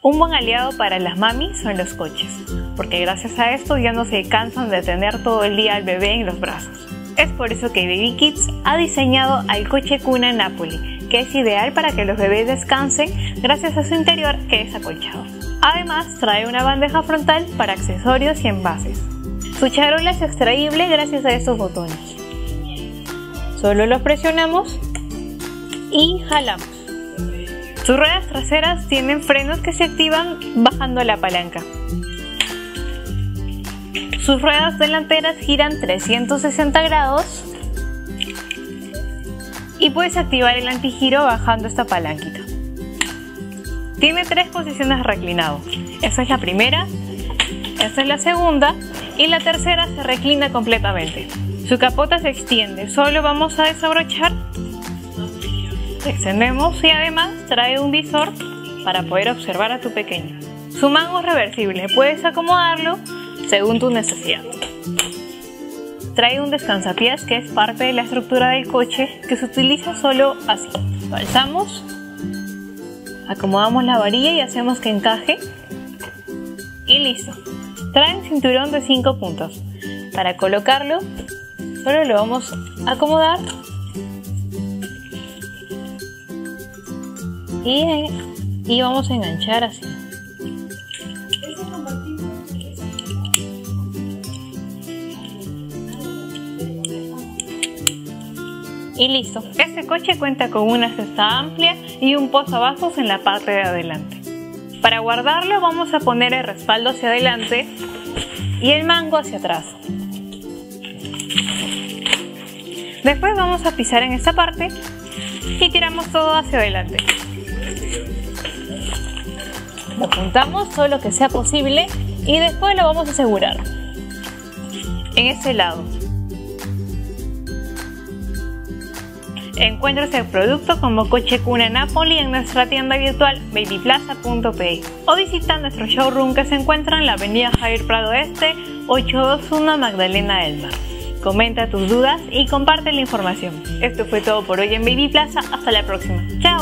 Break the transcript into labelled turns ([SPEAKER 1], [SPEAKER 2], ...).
[SPEAKER 1] Un buen aliado para las mamis son los coches, porque gracias a esto ya no se cansan de tener todo el día al bebé en los brazos. Es por eso que Baby Kids ha diseñado al coche cuna Napoli, que es ideal para que los bebés descansen gracias a su interior que es acolchado. Además, trae una bandeja frontal para accesorios y envases. Su charola es extraíble gracias a estos botones. Solo los presionamos y jalamos. Sus ruedas traseras tienen frenos que se activan bajando la palanca. Sus ruedas delanteras giran 360 grados y puedes activar el antigiro bajando esta palanquita. Tiene tres posiciones reclinado. Esta es la primera, esta es la segunda y la tercera se reclina completamente. Su capota se extiende, solo vamos a desabrochar, extendemos y además trae un visor para poder observar a tu pequeño. Su mango es reversible, puedes acomodarlo según tu necesidad. Trae un descansapiés que es parte de la estructura del coche que se utiliza solo así. Alzamos, acomodamos la varilla y hacemos que encaje y listo. Trae un cinturón de 5 puntos. Para colocarlo, solo lo vamos a acomodar y, y vamos a enganchar así. Y listo. Este coche cuenta con una cesta amplia y un posavasos en la parte de adelante. Para guardarlo vamos a poner el respaldo hacia adelante y el mango hacia atrás. Después vamos a pisar en esta parte y tiramos todo hacia adelante. Lo juntamos todo lo que sea posible y después lo vamos a asegurar. En este lado. Encuentras el producto como Coche Cuna Napoli en nuestra tienda virtual babyplaza.pe o visita nuestro showroom que se encuentra en la avenida Javier Prado Este 821 Magdalena del Mar. Comenta tus dudas y comparte la información. Esto fue todo por hoy en Baby Plaza. Hasta la próxima. ¡Chao!